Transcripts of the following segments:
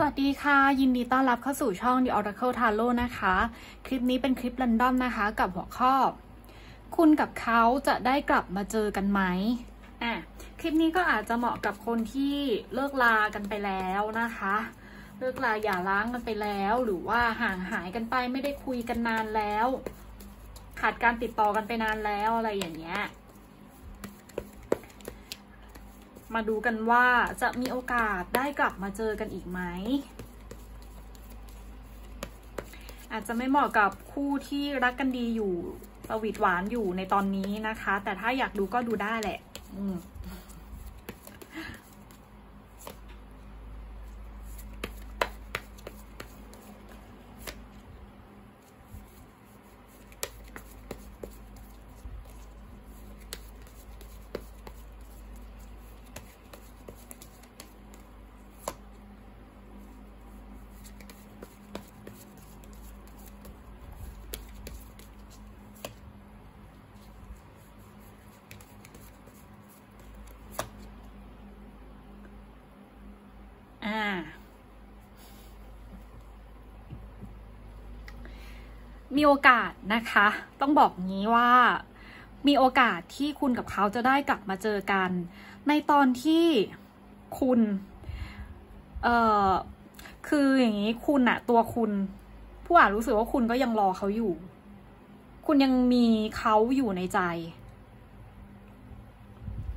สวัสดีค่ะ ยินดีต้อนรับเข้าสู่ช่อง The Oracle Tarot นะคะ คลิปนี้เป็นคลิปรันดอมนะคะ กับหัวข้อ คุณกับเขาจะได้กลับมาเจอกันไหมอะคลิปนี้ก็อาจจะเหมาะกับคนที่เลิกลากันไปแล้วนะคะ เลิกลาอย่าร้างกันไปแล้ว หรือว่าห่างหายกันไปไม่ได้คุยกันนานแล้ว ขาดการติดต่อกันไปนานแล้วอะไรอย่างเงี้ย มาดูกันว่าจะมีโอกาสได้กลับมาเจอกันอีกไหม อาจจะไม่เหมาะกับคู่ที่รักกันดีอยู่สวีทหวานอยู่ในตอนนี้นะคะ แต่ถ้าอยากดูก็ดูได้แหละ อืม อ่า มีโอกาสนะคะ ต้องบอกงี้ว่ามีโอกาสที่คุณกับเขาจะได้กลับมาเจอกัน ในตอนที่คุณเอ่อคืออย่างนี้คุณอะตัวคุณผู้อ่านรู้สึกว่าคุณก็ยังรอเขาอยู่ คุณยังมีเขาอยู่ในใจ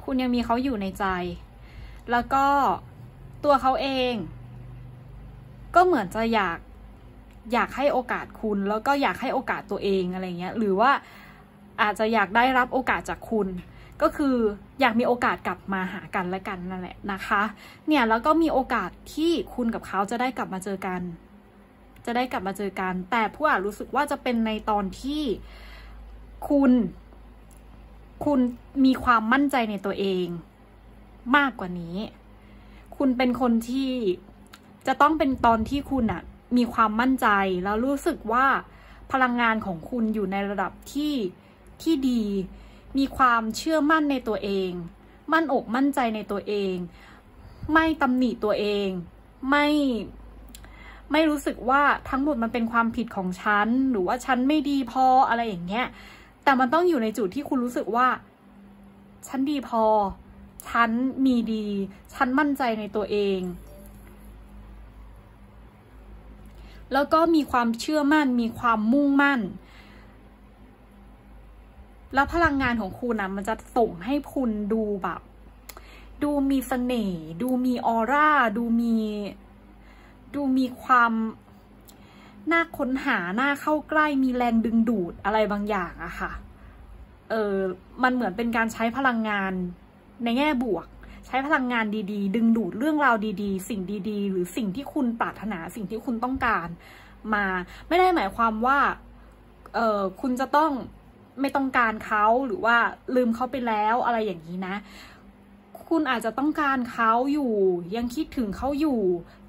คุณยังมีเขาอยู่ในใจ แล้วก็ตัวเขาเอง ก็เหมือนจะอยาก อยากให้โอกาสคุณแล้วก็อยากให้โอกาสตัวเองอะไรเงี้ยหรือว่าอาจจะอยากได้รับโอกาสจากคุณ ก็คืออยากมีโอกาสกลับมาหากันและกันนั่นแหละนะคะเนี่ยแล้วก็มีโอกาสที่คุณกับเขาจะได้กลับมาเจอกัน จะได้กลับมาเจอกัน แต่ผู้อ่านรู้สึกว่าจะเป็นในตอนที่คุณ คุณมีความมั่นใจในตัวเองมากกว่านี้ คุณเป็นคนที่จะต้องเป็นตอนที่คุณอะ มีความมั่นใจ แล้วรู้สึกว่าพลังงานของคุณอยู่ในระดับที่ที่ดี มีความเชื่อมั่นในตัวเอง มั่นอกมั่นใจในตัวเอง ไม่ตำหนิตัวเอง ไม่ไม่รู้สึกว่าทั้งหมดมันเป็นความผิดของฉัน หรือว่าฉันไม่ดีพออะไรอย่างเงี้ย แต่มันต้องอยู่ในจุดที่คุณรู้สึกว่า ฉันดีพอ ฉันมีดี ฉันมั่นใจในตัวเอง แล้วก็มีความเชื่อมั่น มีความมุ่งมั่น แล้วพลังงานของคุณนะมันจะส่งให้คุณดูแบบ ดูมีเสน่ห์ ดูมีออร่า ดูมี ดูมีความน่าค้นหา น่าเข้าใกล้ มีแรงดึงดูดอะไรบางอย่างอะค่ะ เออ มันเหมือนเป็นการใช้พลังงานในแง่บวก ใช้พลังงานดีๆ ดึงดูดเรื่องราวดี ๆ สิ่งดีๆ หรือสิ่งที่คุณปรารถนาสิ่งที่คุณต้องการมา ไม่ได้หมายความว่าเออคุณจะต้องไม่ต้องการเขาหรือว่าลืมเขาไปแล้วอะไรอย่างนี้นะ คุณอาจจะต้องการเขาอยู่ ยังคิดถึงเขาอยู่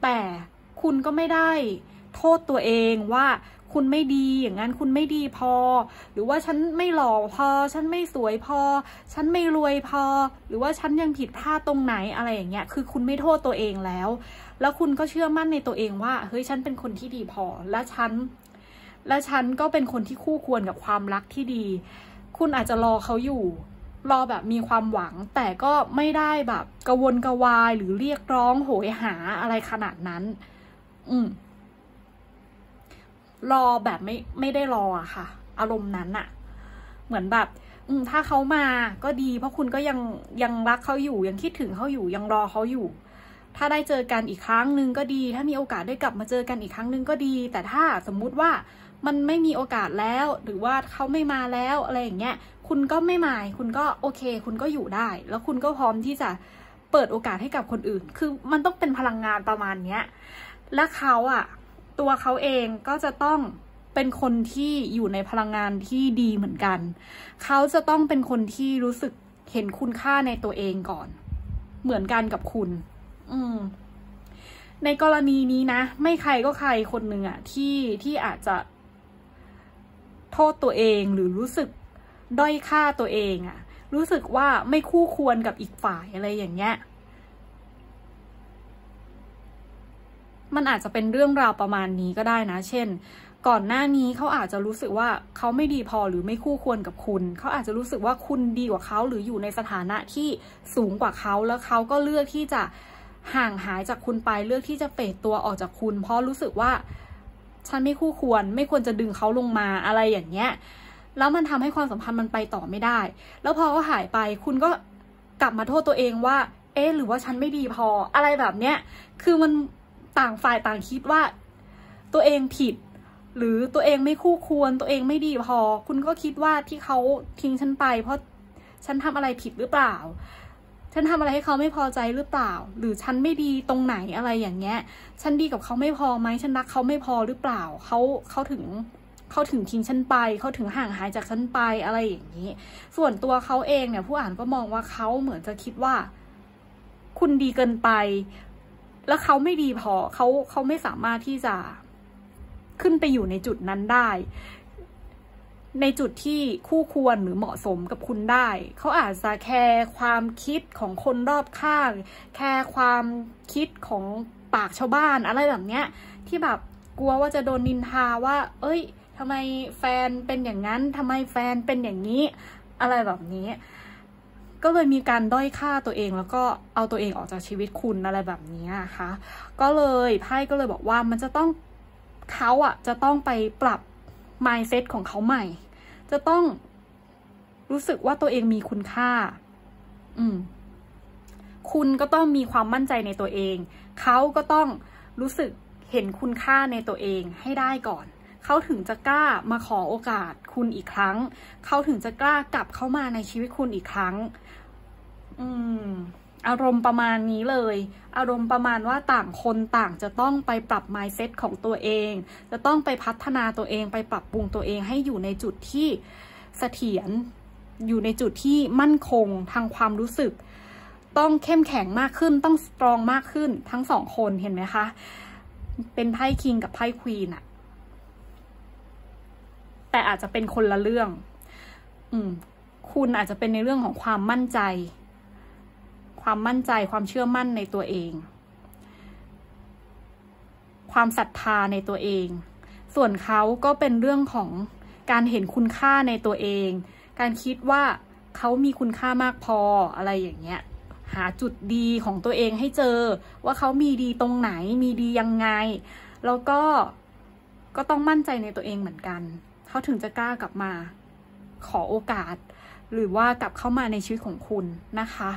แต่คุณก็ไม่ได้โทษตัวเองว่า คุณไม่ดีอย่างนั้นคุณไม่ดีพอ หรือว่าฉันไม่หล่อพอ ฉันไม่สวยพอ ฉันไม่รวยพอ หรือว่าฉันยังผิดพลาดตรงไหนอะไรอย่างเงี้ยคือคุณไม่โทษตัวเองแล้ว แล้วคุณก็เชื่อมั่นในตัวเองว่าเฮ้ยฉันเป็นคนที่ดีพอ และฉัน และฉันก็เป็นคนที่คู่ควรกับความรักที่ดี คุณอาจจะรอเขาอยู่รอแบบมีความหวังแต่ก็ไม่ได้แบบกระวนกระวายหรือเรียกร้องโหยหาอะไรขนาดนั้น อืม รอแบบไม่ไม่ได้รออะค่ะ อารมณ์นั้นอะเหมือนแบบอืถ้าเขามาก็ดี เพราะคุณก็ยังยังรักเขาอยู่ยังคิดถึงเขาอยู่ยังรอเขาอยู่ ถ้าได้เจอกันอีกครั้งหนึ่งก็ดี ถ้ามีโอกาสได้กลับมาเจอกันอีกครั้งหนึ่งก็ดี แต่ถ้าสมมุติว่ามันไม่มีโอกาสแล้ว หรือว่าเขาไม่มาแล้วอะไรอย่างเงี้ยคุณก็ไม่หมายคุณก็โอเค คุณก็อยู่ได้ แล้วคุณก็พร้อมที่จะเปิดโอกาสให้กับคนอื่น คือมันต้องเป็นพลังงานประมาณเนี้ย และเขาอะ ตัวเขาเองก็จะต้องเป็นคนที่อยู่ในพลังงานที่ดีเหมือนกัน เขาจะต้องเป็นคนที่รู้สึกเห็นคุณค่าในตัวเองก่อน เหมือนกันกับคุณ อืม ในกรณีนี้นะ ไม่ใครก็ใครคนหนึ่งอะที่ที่อาจจะ โทษตัวเองหรือรู้สึกด้อยค่าตัวเองอะรู้สึกว่าไม่คู่ควรกับอีกฝ่ายอะไรอย่างเงี้ย มันอาจจะเป็นเรื่องราวประมาณนี้ก็ได้นะ เช่น ก่อนหน้านี้เขาอาจจะรู้สึกว่าเขาไม่ดีพอหรือไม่คู่ควรกับคุณ เขาอาจจะรู้สึกว่าคุณดีกว่าเขาหรืออยู่ในสถานะที่สูงกว่าเขาแล้วเขาก็เลือกที่จะห่างหายจากคุณไปเลือกที่จะเฟดตัวออกจากคุณ เพราะรู้สึกว่าฉันไม่คู่ควร ไม่ควรจะดึงเขาลงมาอะไรอย่างเงี้ยแล้วมันทำให้ความสัมพันธ์มันไปต่อไม่ได้ แล้วพอเขาหายไปคุณก็กลับมาโทษตัวเองว่า เอ๊ะหรือว่าฉันไม่ดีพออะไรแบบเนี้ย คือมัน ต่างฝ่ายต่างคิดว่า ตัวเองผิด หรือตัวเองไม่คู่ควรตัวเองไม่ดีพอ คุณก็คิดว่าที่เขาทิ้งฉันไป เพราะฉันทำอะไรผิดหรือเปล่า ฉันทำอะไรให้เขาไม่พอใจหรือเปล่า หรือฉันไม่ดีตรงไหนอะไรอย่างเงี้ย ฉันดีกับเขาไม่พอไหมฉันรักเขาไม่พอหรือเปล่าเขาเขาถึงเขาถึงทิ้งฉันไป เขาถึงห่างหายจากฉันไปอะไรอย่างนี้ ส่วนตัวเขาเองเนี่ยผู้อ่านก็มองว่าเขาเหมือนจะคิดว่า คุณดีเกินไป แล้วเขาไม่ดีพอเขาเขาไม่สามารถที่จะขึ้นไปอยู่ในจุดนั้นได้ ในจุดที่คู่ควรหรือเหมาะสมกับคุณได้ เขาอาจจะแคร์ความคิดของคนรอบข้าง แคร์ความคิดของปากชาวบ้านอะไรแบบเนี้ย ที่แบบกลัวว่าจะโดนนินทาว่า เอ้ยทำไมแฟนเป็นอย่างนั้นทำไมแฟนเป็นอย่างนี้ อะไรแบบนี้ ก็เลยมีการด้อยค่าตัวเองแล้วก็เอาตัวเองออกจากชีวิตคุณอะไรแบบนี้นะคะก็เลยไพ่ก็เลยบอกว่ามันจะต้องเขาอะจะต้องไปปรับ mindset ของเขาใหม่ จะต้องรู้สึกว่าตัวเองมีคุณค่า อืม คุณก็ต้องมีความมั่นใจในตัวเอง เขาก็ต้องรู้สึกเห็นคุณค่าในตัวเองให้ได้ก่อน เขาถึงจะกล้ามาขอโอกาสคุณอีกครั้ง เขาถึงจะกล้ากลับเข้ามาในชีวิตคุณอีกครั้ง อืม อารมณ์ประมาณนี้เลย อารมณ์ประมาณว่าต่างคนต่างจะต้องไปปรับ mindset ของตัวเอง จะต้องไปพัฒนาตัวเองไปปรับปรุงตัวเองให้อยู่ในจุดที่เสถียรอยู่ในจุดที่มั่นคงทางความรู้สึก ต้องเข้มแข็งมากขึ้นต้องสตรองมากขึ้นทั้งสองคนเห็นไหมคะ เป็นไพ่คิงกับไพ่ควีนอะ แต่อาจจะเป็นคนละเรื่อง อืม คุณอาจจะเป็นในเรื่องของความมั่นใจ ความมั่นใจความเชื่อมั่นในตัวเอง ความศรัทธาในตัวเอง ส่วนเขาก็เป็นเรื่องของการเห็นคุณค่าในตัวเอง การคิดว่าเขามีคุณค่ามากพออะไรอย่างเงี้ย หาจุดดีของตัวเองให้เจอ ว่าเขามีดีตรงไหน มีดียังไง แล้วก็ก็ต้องมั่นใจในตัวเองเหมือนกัน เขาถึงจะกล้ากลับมาขอโอกาส หรือว่ากลับเข้ามาในชีวิตของคุณนะคะ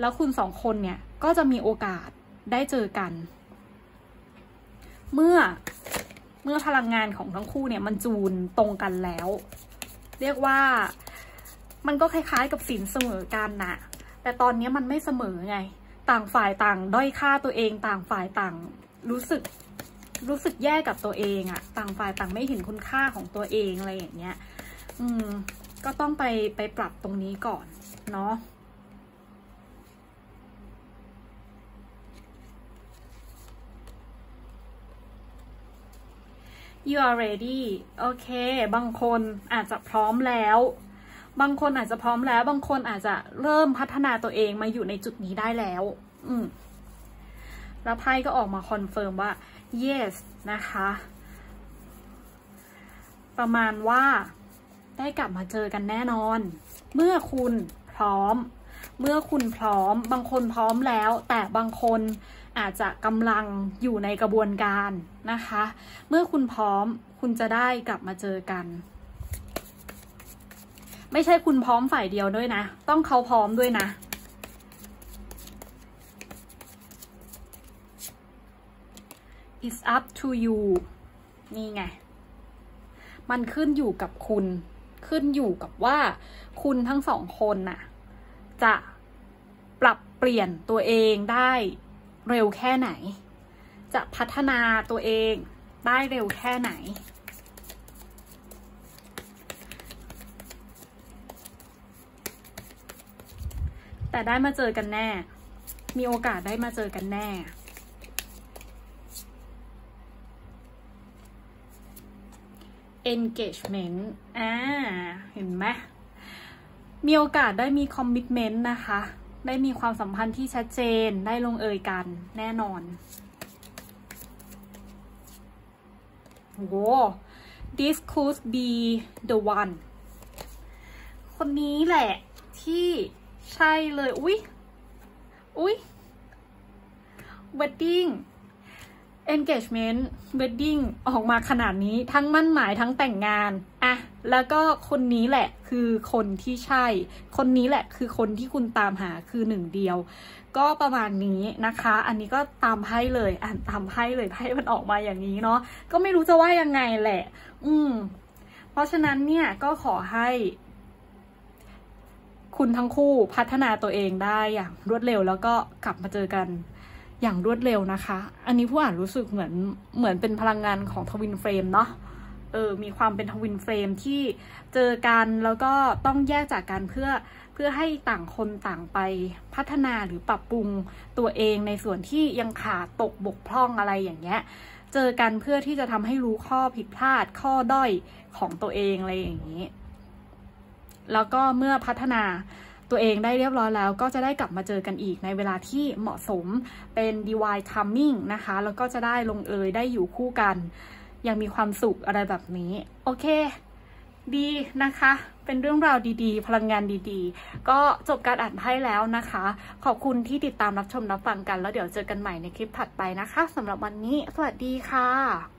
แล้วคุณสองคนเนี่ยก็จะมีโอกาสได้เจอกัน เมื่อเมื่อพลังงานของทั้งคู่เนี่ยมันจูนตรงกันแล้ว เรียกว่ามันก็คล้ายๆกับสินเสมอกันนะแต่ตอนนี้มันไม่เสมอไง ต่างฝ่ายต่าง ด้อยค่าตัวเองต่างฝ่ายต่างรู้สึก รู้สึกแย่กับตัวเองอะต่างฝ่ายต่างไม่เห็นคุณค่าของตัวเองอะไรอย่างเงี้ย อืม ก็ต้องไปไปปรับตรงนี้ก่อนเนาะ you are ready โอเค บางคนอาจจะพร้อมแล้ว บางคนอาจจะพร้อมแล้ว บางคนอาจจะเริ่มพัฒนาตัวเองมาอยู่ในจุดนี้ได้แล้ว อืม แล้วไพ่ก็ออกมา confirm ว่า yes นะคะ ประมาณว่าได้กลับมาเจอกันแน่นอน เมื่อคุณพร้อม เมื่อคุณพร้อม บางคนพร้อมแล้ว แต่บางคนอาจจะกำลังอยู่ในกระบวนการนะคะ เมื่อคุณพร้อมคุณจะได้กลับมาเจอกัน ไม่ใช่คุณพร้อมฝ่ายเดียวด้วยนะ ต้องเขาพร้อมด้วยนะ it's up to you นี่ไง มันขึ้นอยู่กับคุณ ขึ้นอยู่กับว่า คุณทั้งสองคนน่ะ จะปรับเปลี่ยนตัวเองได้เร็วแค่ไหน จะพัฒนาตัวเองได้เร็วแค่ไหน แต่ได้มาเจอกันแน่ มีโอกาสได้มาเจอกันแน่ engagement อ่า เห็นไหมมีโอกาสได้มี commitment นะคะ ได้มีความสัมพันธ์ที่ชัดเจน ได้ลงเอยกันแน่นอน โว้ this could be the one คนนี้แหละที่ใช่เลย อุ๊ย อุ๊ย wedding engagement wedding ออกมาขนาดนี้ทั้งมั่นหมายทั้งแต่งงานอะแล้วก็คนนี้แหละคือคนที่ใช่ คนนี้แหละคือคนที่คุณตามหาคือหนึ่งเดียว ก็ประมาณนี้นะคะ อันนี้ก็ตามไพ่เลยอ่านตามไพ่เลยไพ่มันออกมาอย่างนี้เนาะก็ไม่รู้จะว่ายังไงแหละ อืม เพราะฉะนั้นเนี่ยก็ขอให้ คุณทั้งคู่พัฒนาตัวเองได้อย่างรวดเร็วแล้วก็กลับมาเจอกัน อย่างรวดเร็วนะคะ อันนี้ผู้อ่านรู้สึกเหมือนเหมือนเป็นพลังงานของ twin flame เนาะเออมีความเป็น twin flame ที่เจอกันแล้วก็ต้องแยกจากกันเพื่อเพื่อให้ต่างคนต่างไปพัฒนาหรือปรับปรุงตัวเองในส่วนที่ยังขาดตกบกพร่องอะไรอย่างเงี้ย เจอกันเพื่อที่จะทำให้รู้ข้อผิดพลาดข้อด้อยของตัวเองอะไรอย่างนี้ แล้วก็เมื่อพัฒนา ตัวเองได้เรียบร้อยแล้ว ก็จะได้กลับมาเจอกันอีกในเวลาที่เหมาะสมเป็น divine timing นะคะ แล้วก็จะได้ลงเอยได้อยู่คู่กัน ยังมีความสุขอะไรแบบนี้ โอเค ดีนะคะ เป็นเรื่องราวดีๆ พลังงานดีๆ ก็จบการอ่านไพ่แล้วนะคะ ขอบคุณที่ติดตามรับชมรับฟังกัน แล้วเดี๋ยวเจอกันใหม่ในคลิปถัดไปนะคะสำหรับวันนี้ สวัสดีค่ะ